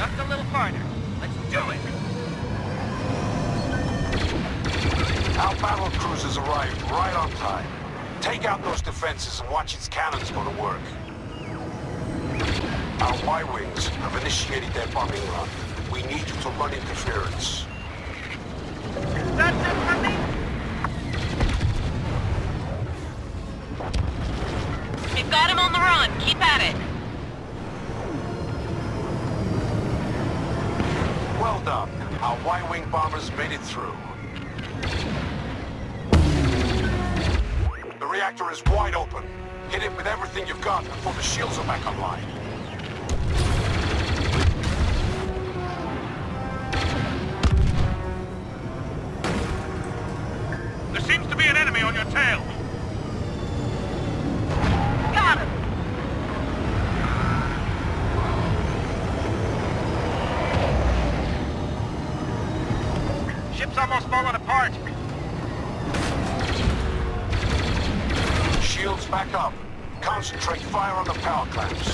Just a little farther. Let's do it! Our battle cruisers arrived right on time. Take out those defenses and watch its cannons go to work. Our Y-Wings have initiated their bombing run. We need you to run interference. That's it for me! We've got him on the run. Keep at it. Well done. Our Y-Wing bombers made it through. The reactor is wide open. Hit it with everything you've got before the shields are back online. There seems to be an enemy on your tail. Ship's almost falling apart. Shields back up. Concentrate fire on the power clamps.